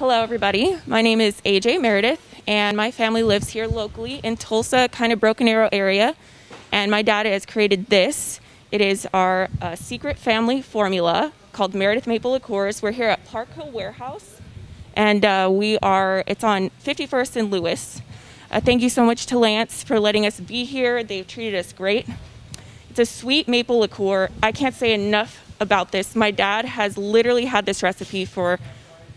Hello, everybody. My name is AJ Meredith, and my family lives here locally in Tulsa, kind of Broken Arrow area. And my dad has created this. It is our uh, secret family formula called Meredith Maple Liqueurs. We're here at Park Hill Warehouse, and uh, we are. It's on 51st and Lewis. Uh, thank you so much to Lance for letting us be here. They've treated us great. It's a sweet maple liqueur. I can't say enough about this. My dad has literally had this recipe for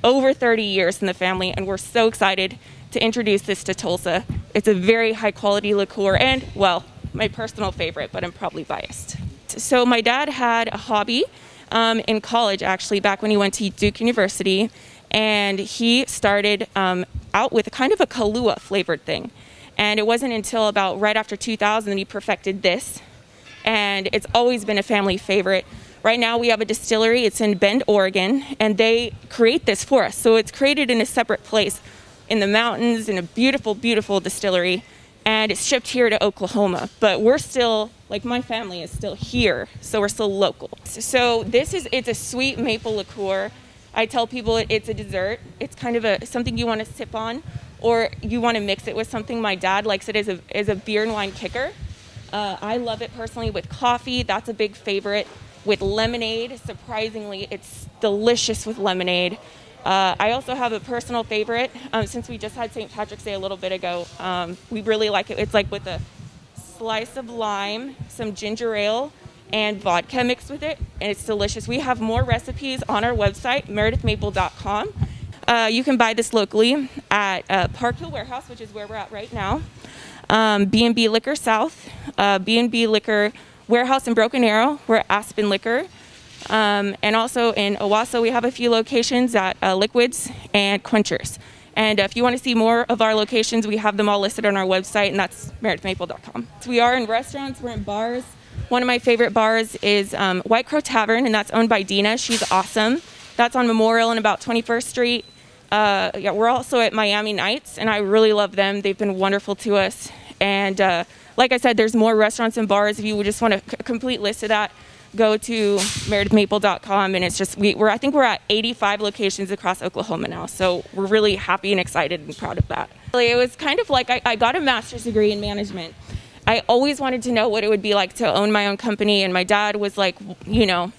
over 30 years in the family, and we're so excited to introduce this to Tulsa. It's a very high quality liqueur, and well, my personal favorite, but I'm probably biased. So, my dad had a hobby um, in college, actually, back when he went to Duke University, and he started um, out with a kind of a Kahlua flavored thing. And it wasn't until about right after 2000 that he perfected this and it's always been a family favorite. Right now, we have a distillery, it's in Bend, Oregon, and they create this for us. So it's created in a separate place in the mountains in a beautiful, beautiful distillery, and it's shipped here to Oklahoma. But we're still, like, my family is still here, so we're still local. So this is, it's a sweet maple liqueur. I tell people it's a dessert. It's kind of a something you want to sip on, or you want to mix it with something. My dad likes it as a, as a beer and wine kicker. Uh, I love it personally with coffee. That's a big favorite. With lemonade, surprisingly, it's delicious with lemonade. Uh, I also have a personal favorite. Um, since we just had St. Patrick's Day a little bit ago, um, we really like it. It's like with a slice of lime, some ginger ale, and vodka mixed with it, and it's delicious. We have more recipes on our website, meredithmaple.com. Uh, you can buy this locally at uh, Park Hill Warehouse, which is where we're at right now um, B&B Liquor South, uh, B&B Liquor Warehouse in Broken Arrow. We're Aspen Liquor. Um, and also in Owasso, we have a few locations at uh, Liquids and Quenchers. And if you want to see more of our locations, we have them all listed on our website, and that's meredithmaple.com. So we are in restaurants, we're in bars. One of my favorite bars is um, White Crow Tavern, and that's owned by Dina. She's awesome. That's on Memorial and about 21st Street. Uh, yeah, we're also at Miami Nights, and I really love them. They've been wonderful to us. And uh, like I said, there's more restaurants and bars. If you would just want a complete list of that, go to meredithmaple.com. And it's just, we, are I think we're at 85 locations across Oklahoma now. So we're really happy and excited and proud of that. It was kind of like I, I got a master's degree in management. I always wanted to know what it would be like to own my own company. And my dad was like, you know,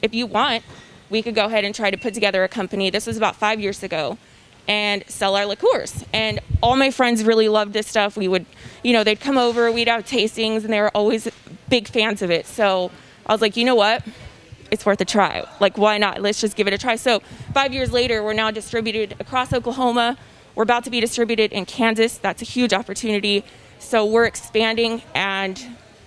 if you want, we could go ahead and try to put together a company. This was about five years ago and sell our liqueurs. And all my friends really loved this stuff. We would, you know, they'd come over, we'd have tastings, and they were always big fans of it. So I was like, you know what? It's worth a try. Like, why not? Let's just give it a try. So five years later, we're now distributed across Oklahoma. We're about to be distributed in Kansas. That's a huge opportunity. So we're expanding and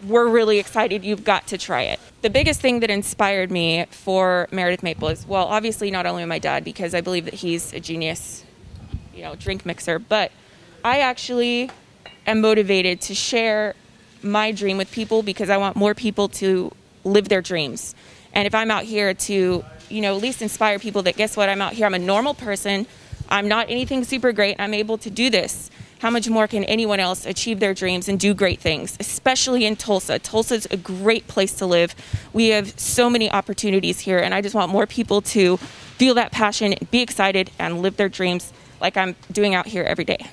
we're really excited you've got to try it. The biggest thing that inspired me for Meredith Maple is well, obviously not only my dad because I believe that he's a genius, you know, drink mixer, but I actually am motivated to share my dream with people because I want more people to live their dreams. And if I'm out here to, you know, at least inspire people that guess what, I'm out here, I'm a normal person. I'm not anything super great. I'm able to do this how much more can anyone else achieve their dreams and do great things, especially in Tulsa? Tulsa's a great place to live. We have so many opportunities here, and I just want more people to feel that passion, be excited, and live their dreams like I'm doing out here every day.